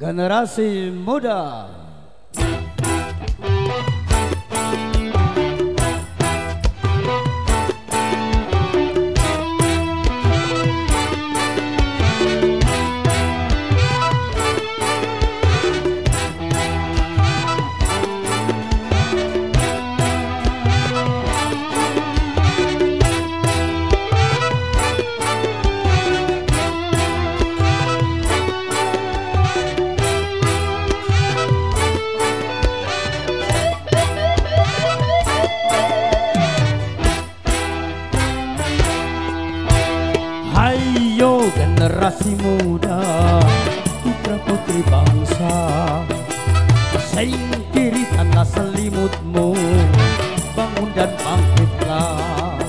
generasi muda. Generasi muda Putra putri bangsa Singkirkanlah selimutmu Bangun dan bangkitlah.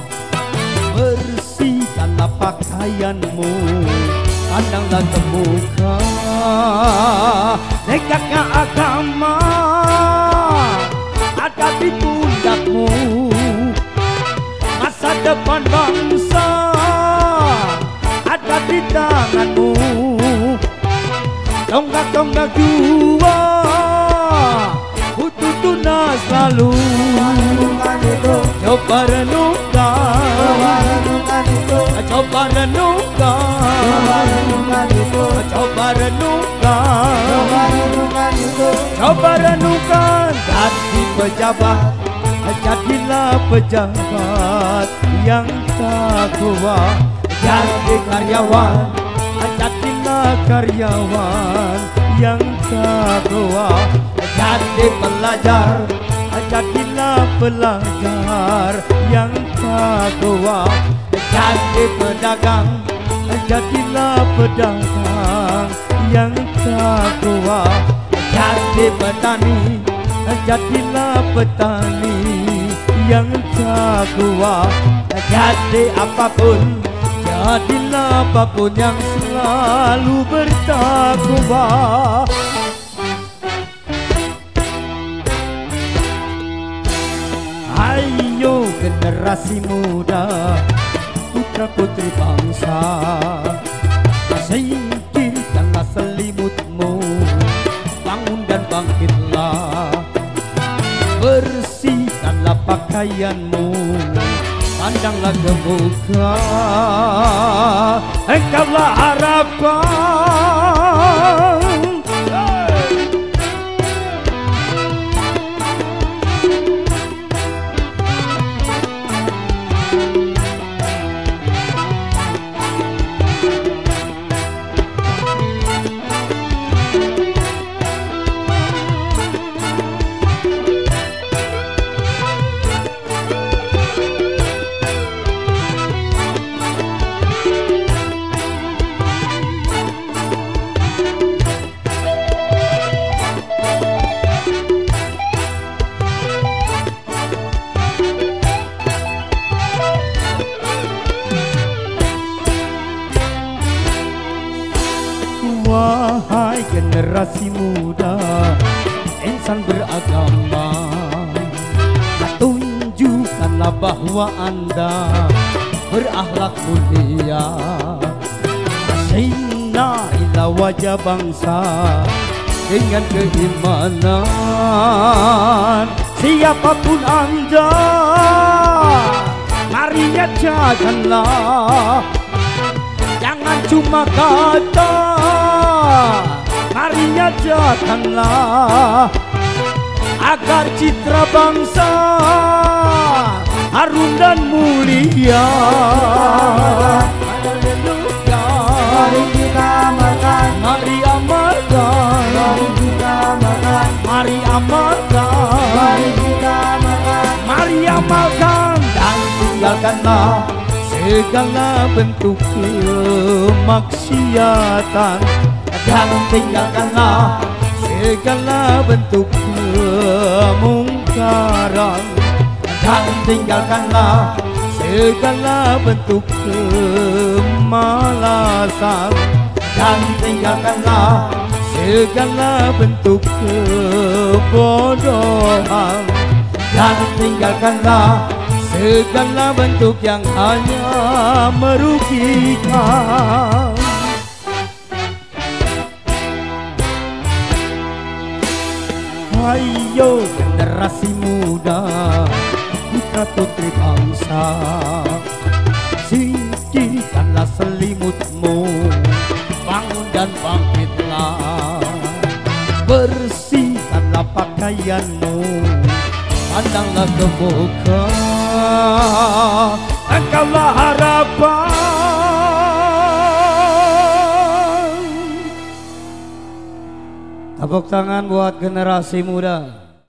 Bersihkanlah pakaianmu Pandanglah ke muka Tegaknya agama Tonggak-tonggak jua Kutu tunas selalu. Coba renungkan Coba renungkan Coba renungkan Coba renungkan. Jadi pejabat Jadilah pejabat yang takwa Jadi karyawan Jadilah karyawan yang takwa Jadi pelajar Jadilah pelajar yang takwa Jadi pedagang Jadilah pedagang yang takwa Jadi petani Jadilah petani yang takwa Jadi apapun Jadilah apapun yang selalu bertakwa. Ayo generasi muda Putra putri bangsa Singkirkanlah selimutmu Bangun dan bangkitlah. Bersihkanlah pakaianmu Pandanglah ke muka Engkaulah harapan Wahai generasi muda Insan beragama Tunjukkanlah bahwa anda Berakhlak mulia. Sinarilah wajah bangsa Dengan keimanan. Siapa pun anda Marinya janganlah Jangan cuma kata Mari nyatakanlah Agar citra bangsa Harum dan mulia. Haleluya. Mari kita makan, Mari amalkan. Mari kita makan, Mari amalkan. Mari kita makan. Mari amalkan. Dan tinggalkanlah segala bentuk kemaksiatan tinggalkanlah segala bentuk kemungkaran dan tinggalkanlah segala bentuk kemalasan dan tinggalkanlah segala bentuk kebodohan dan tinggalkanlah segala bentuk yang hanya merugikan Ayo generasi muda Putra putri bangsa. Singkirkanlah selimutmu Bangun dan bangkitlah. Bersihkanlah pakaianmu Pandanglah ke muka Tepuk tangan buat generasi muda